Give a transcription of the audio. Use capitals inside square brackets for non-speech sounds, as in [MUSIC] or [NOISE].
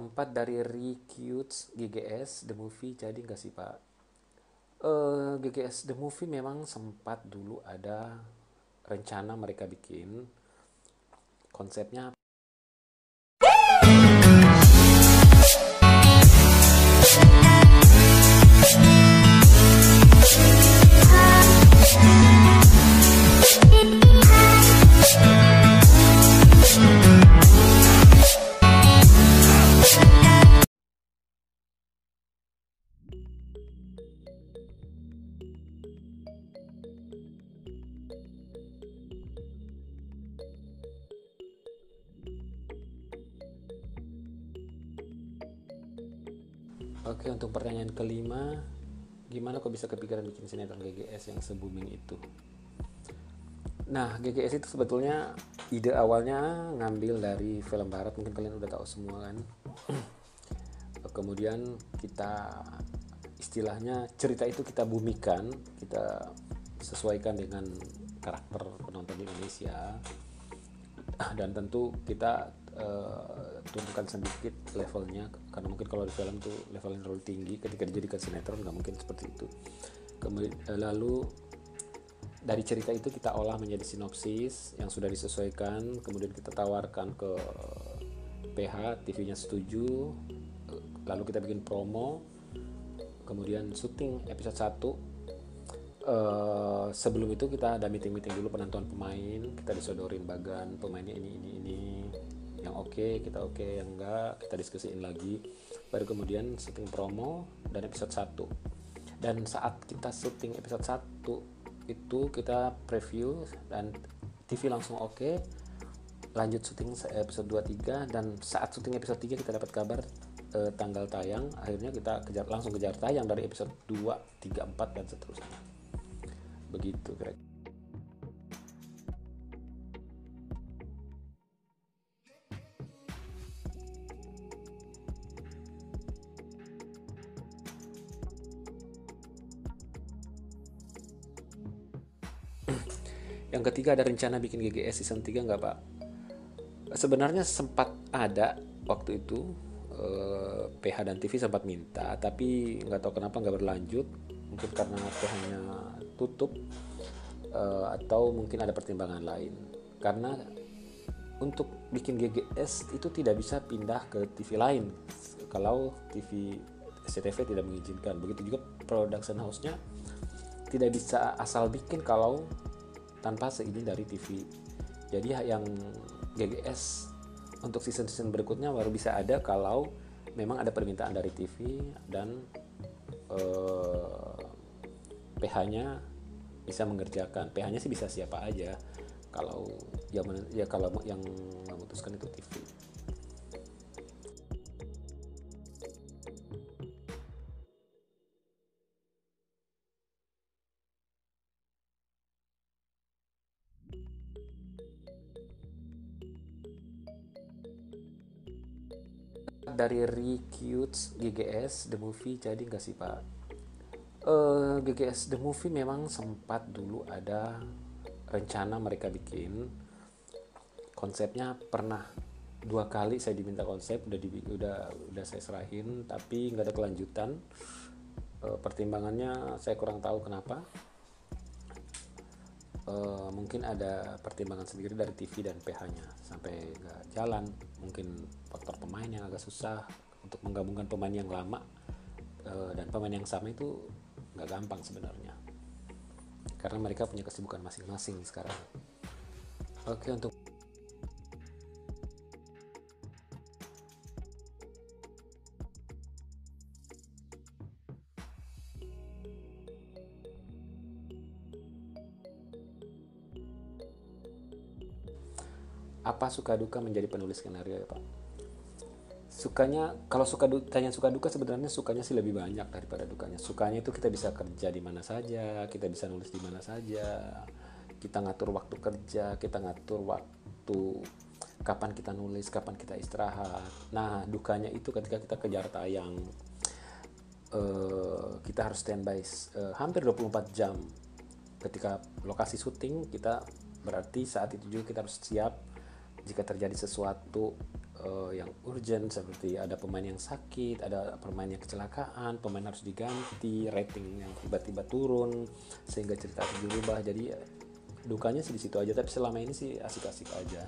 keempat dari Recutes GGS The Movie jadi nggak sih Pak? Eh, GGS The Movie memang sempat dulu ada rencana mereka bikin konsepnya Oke untuk pertanyaan kelima Gimana kok bisa kepikiran bikin sinetron GGS yang se-booming itu? Nah GGS itu sebetulnya ide awalnya ngambil dari film barat Mungkin kalian udah tahu semua kan [CLEARS THROAT] Kemudian kita istilahnya cerita itu kita bumikan Kita sesuaikan dengan karakter penonton Indonesia [CLEARS THROAT] dan tentu kita uh, sedikit levelnya karena mungkin kalau di film tuh levelnya terlalu tinggi ketika dijadikan sinetron nggak mungkin seperti itu. Kemudian lalu dari cerita itu kita olah menjadi sinopsis yang sudah disesuaikan kemudian kita tawarkan ke PH TV-nya setuju lalu kita bikin promo kemudian syuting episode 1 Uh, sebelum itu kita ada meeting-meeting dulu penentuan pemain kita disodorin bagan pemainnya ini ini ini okay, kita oke okay, enggak kita diskusiin lagi. Baru kemudian syuting promo dan episode 1 dan saat kita syuting episode 1 itu kita preview dan TV langsung oke. Okay, lanjut syuting episode 2 3 dan saat syuting episode 3 kita dapat kabar eh, tanggal tayang. Akhirnya kita kejar langsung kejar tayang dari episode 2 3 4 dan seterusnya. Begitu kira Yang ketiga ada rencana bikin GGS season 3 nggak Pak? Sebenarnya sempat ada waktu itu eh, PH dan TV sempat minta, tapi nggak tahu kenapa nggak berlanjut. Mungkin karena PH-nya tutup uh, atau mungkin ada pertimbangan lain karena untuk bikin GGS itu tidak bisa pindah ke TV lain kalau TV SCTV tidak mengizinkan begitu juga production house-nya tidak bisa asal bikin kalau tanpa seizin dari TV jadi yang GGS untuk season-season berikutnya baru bisa ada kalau memang ada permintaan dari TV dan uh, PH-nya bisa mengerjakan. PH-nya sih bisa siapa aja. Kalau yang ya kalau yang memutuskan itu TV dari Recutes GGS The Movie jadi nggak sih Pak? Uh, eh, GGS The Movie memang sempat dulu ada rencana mereka bikin. Konsepnya pernah dua kali saya diminta konsep udah di, udah udah saya serahin tapi nggak ada kelanjutan. Uh, pertimbangannya saya kurang tahu kenapa uh, mungkin ada pertimbangan sendiri dari TV dan PH-nya sampai nggak jalan mungkin faktor pemain yang agak susah untuk menggabungkan pemain yang lama uh, dan pemain yang sama itu nggak gampang sebenarnya. Karena mereka punya kesibukan masing-masing sekarang. Oke untuk apa suka duka menjadi penulis skenario ya Pak? sukanya kalau suka tanya suka duka sebenarnya sukanya sih lebih banyak daripada dukanya. Sukanya itu kita bisa kerja di mana saja kita bisa nulis di mana saja kita ngatur waktu kerja kita ngatur waktu kapan kita nulis kapan kita istirahat. Nah dukanya itu ketika kita kejar tayang uh, kita harus standby uh, hampir 24 jam. Ketika lokasi syuting kita berarti saat itu juga kita harus siap jika terjadi sesuatu uh, yang urgent seperti ada pemain yang sakit, ada pemain yang kecelakaan, pemain harus diganti, rating yang tiba-tiba turun sehingga cerita itu dirubah. Jadi dukanya sih di situ aja tapi selama ini sih asik-asik aja